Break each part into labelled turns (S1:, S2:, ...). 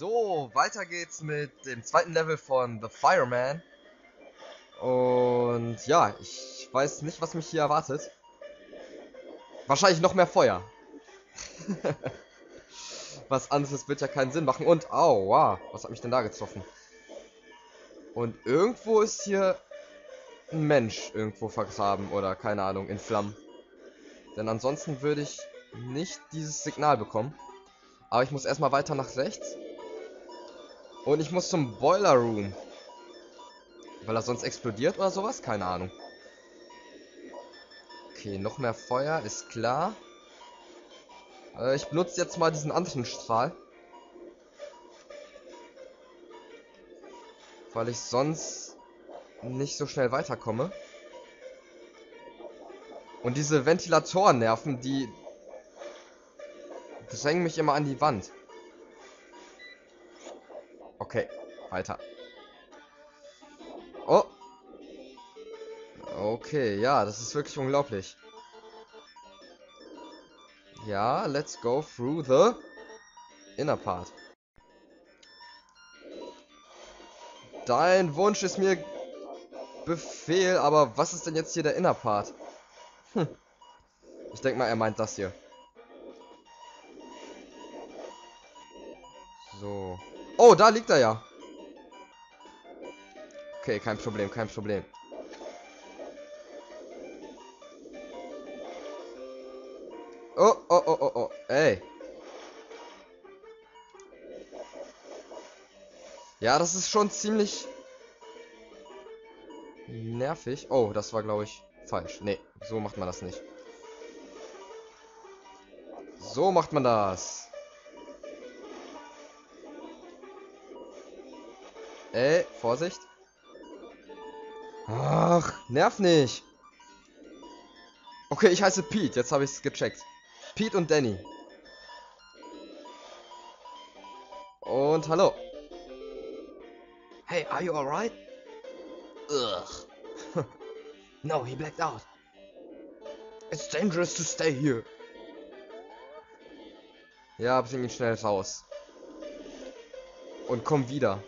S1: So, weiter geht's mit dem zweiten Level von The Fireman. Und ja, ich weiß nicht, was mich hier erwartet. Wahrscheinlich noch mehr Feuer. was anderes wird ja keinen Sinn machen. Und, au, wow, was hat mich denn da getroffen? Und irgendwo ist hier ein Mensch irgendwo vergraben oder keine Ahnung, in Flammen. Denn ansonsten würde ich nicht dieses Signal bekommen. Aber ich muss erstmal weiter nach rechts. Und ich muss zum Boiler Room. Weil er sonst explodiert oder sowas? Keine Ahnung. Okay, noch mehr Feuer, ist klar. Äh, ich benutze jetzt mal diesen anderen Strahl. Weil ich sonst nicht so schnell weiterkomme. Und diese Ventilatoren nerven, die drängen mich immer an die Wand. Okay, weiter. Oh. Okay, ja, das ist wirklich unglaublich. Ja, let's go through the inner part. Dein Wunsch ist mir Befehl, aber was ist denn jetzt hier der inner part? Hm. Ich denke mal, er meint das hier. So. Oh, da liegt er ja. Okay, kein Problem, kein Problem. Oh, oh, oh, oh, oh. Ey. Ja, das ist schon ziemlich nervig. Oh, das war, glaube ich, falsch. Nee, so macht man das nicht. So macht man das. Ey, Vorsicht. Ach, nerv nicht. Okay, ich heiße Pete. Jetzt habe ich es gecheckt. Pete und Danny. Und hallo. Hey, are you alright? Ugh. no, he blacked out. It's dangerous to stay here. Ja, bring ihn schnell raus. Und komm wieder.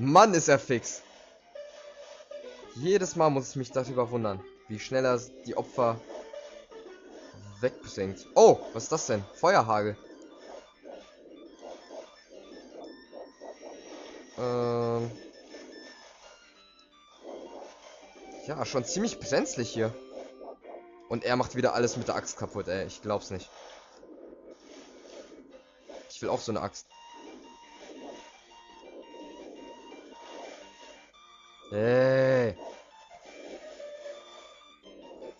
S1: Mann, ist er fix. Jedes Mal muss ich mich darüber wundern, wie schnell er die Opfer wegbringt. Oh, was ist das denn? Feuerhagel. Ähm ja, schon ziemlich brenzlig hier. Und er macht wieder alles mit der Axt kaputt, ey. Ich glaub's nicht. Ich will auch so eine Axt. Hey.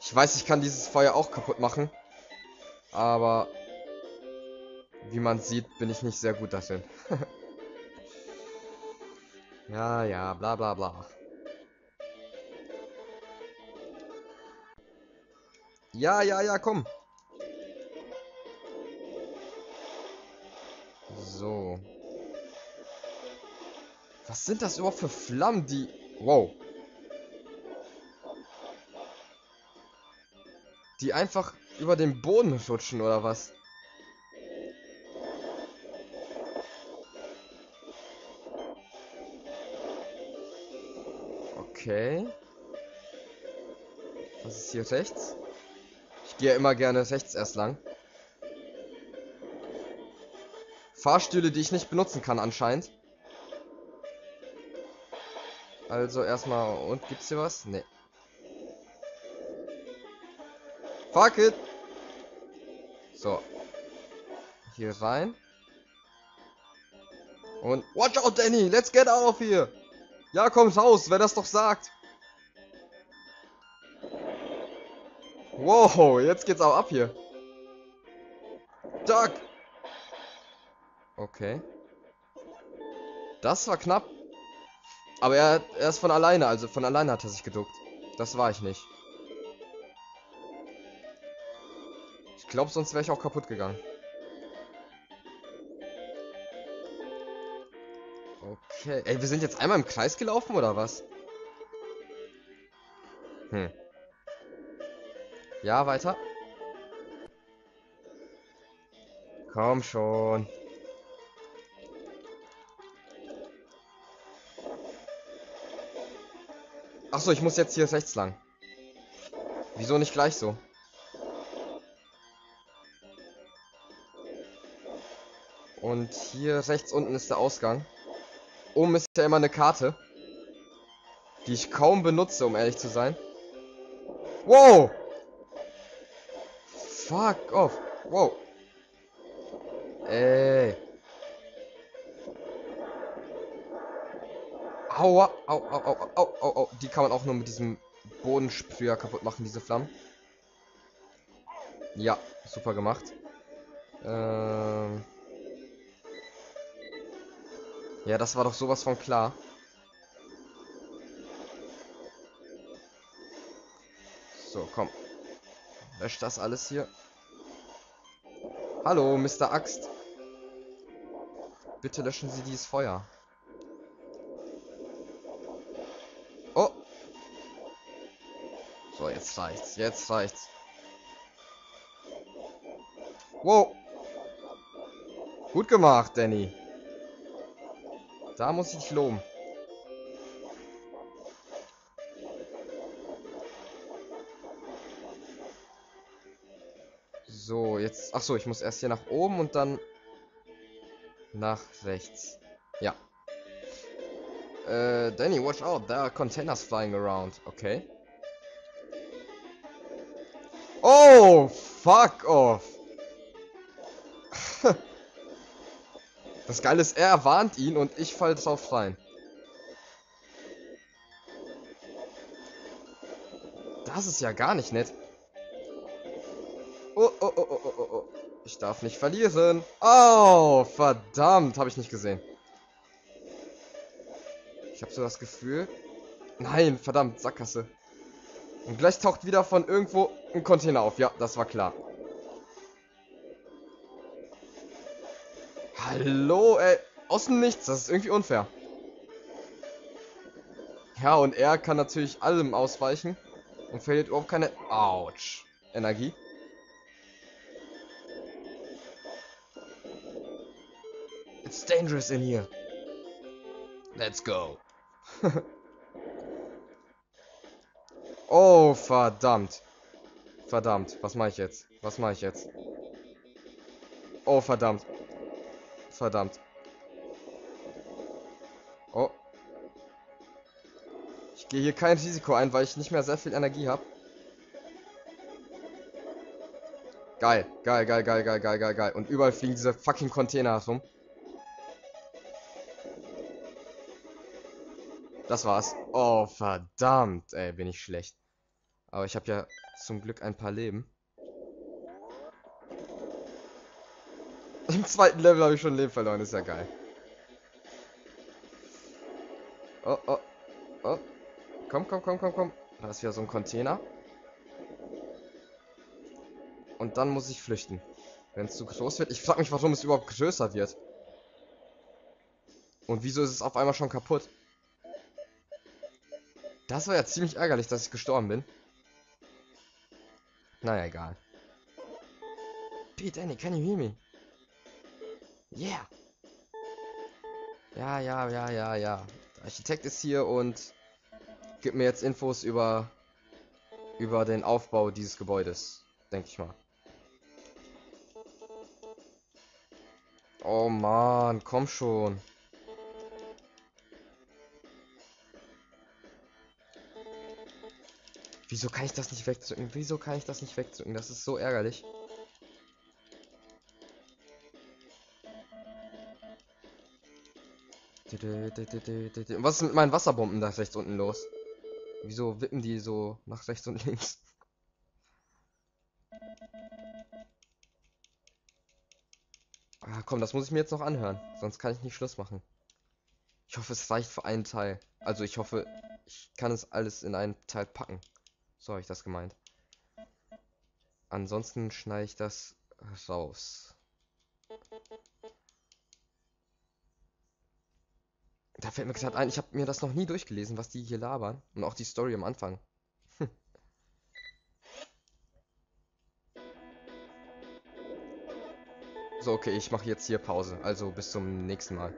S1: Ich weiß, ich kann dieses Feuer auch kaputt machen. Aber wie man sieht, bin ich nicht sehr gut darin. ja, ja, bla bla bla. Ja, ja, ja, komm. So. Was sind das überhaupt für Flammen, die Wow. Die einfach über den Boden rutschen oder was? Okay. Was ist hier rechts? Ich gehe immer gerne rechts erst lang. Fahrstühle, die ich nicht benutzen kann anscheinend. Also erstmal. Und gibt's hier was? Ne. Fuck it! So. Hier rein. Und. Watch out, Danny! Let's get out of here! Ja, komm raus, wer das doch sagt. Wow, jetzt geht's auch ab hier. Duck! Okay. Das war knapp. Aber er, er ist von alleine, also von alleine hat er sich geduckt. Das war ich nicht. Ich glaube, sonst wäre ich auch kaputt gegangen. Okay. Ey, wir sind jetzt einmal im Kreis gelaufen, oder was? Hm. Ja, weiter. Achso, ich muss jetzt hier rechts lang. Wieso nicht gleich so? Und hier rechts unten ist der Ausgang. Oben ist ja immer eine Karte. Die ich kaum benutze, um ehrlich zu sein. Wow! Fuck off. Wow. Ey. Aua, au, au, au, au, au, au. Die kann man auch nur mit diesem Bodensprüher kaputt machen, diese Flammen. Ja, super gemacht. Ähm ja, das war doch sowas von klar. So, komm. Lösch das alles hier. Hallo, Mr. Axt. Bitte löschen Sie dieses Feuer. Jetzt reicht's. Jetzt reicht's. Wow. Gut gemacht, Danny. Da muss ich dich loben. So, jetzt... Ach so, ich muss erst hier nach oben und dann nach rechts. Ja. Äh, Danny, watch out. There are containers flying around. Okay. Oh, fuck off. Das Geile ist, er warnt ihn und ich fall drauf rein. Das ist ja gar nicht nett. Oh, oh, oh, oh, oh, oh. Ich darf nicht verlieren. Oh, verdammt. Habe ich nicht gesehen. Ich habe so das Gefühl... Nein, verdammt, Sackgasse. Und gleich taucht wieder von irgendwo ein Container auf. Ja, das war klar. Hallo, ey. Außen nichts. Das ist irgendwie unfair. Ja, und er kann natürlich allem ausweichen. Und verliert überhaupt keine... Autsch. Energie. It's dangerous in here. Let's go. oh, verdammt. Verdammt. Was mache ich jetzt? Was mache ich jetzt? Oh, verdammt. Verdammt. Oh. Ich gehe hier kein Risiko ein, weil ich nicht mehr sehr viel Energie habe. Geil, geil, geil, geil, geil, geil, geil, geil. Und überall fliegen diese fucking Container rum. Das war's. Oh, verdammt, ey, bin ich schlecht. Aber ich habe ja zum Glück ein paar Leben. Im zweiten Level habe ich schon Leben verloren, ist ja geil. Oh, oh, oh. Komm, komm, komm, komm, komm. Da ist wieder so ein Container. Und dann muss ich flüchten. Wenn es zu groß wird. Ich frage mich, warum es überhaupt größer wird. Und wieso ist es auf einmal schon kaputt? Das war ja ziemlich ärgerlich, dass ich gestorben bin. Naja, egal. Pete, Annie, can you hear me? Yeah. Ja, ja, ja, ja, ja. Der Architekt ist hier und gibt mir jetzt Infos über über den Aufbau dieses Gebäudes, denke ich mal. Oh man, komm schon. Wieso kann ich das nicht wegdrücken? Wieso kann ich das nicht wegdrücken? Das ist so ärgerlich. Was ist mit meinen Wasserbomben da rechts unten los? Wieso wippen die so nach rechts und links? Ah, komm, das muss ich mir jetzt noch anhören. Sonst kann ich nicht Schluss machen. Ich hoffe, es reicht für einen Teil. Also ich hoffe, ich kann es alles in einen Teil packen. So habe ich das gemeint. Ansonsten schneide ich das raus. Da fällt mir gerade ein, ich habe mir das noch nie durchgelesen, was die hier labern. Und auch die Story am Anfang. So, okay, ich mache jetzt hier Pause. Also bis zum nächsten Mal.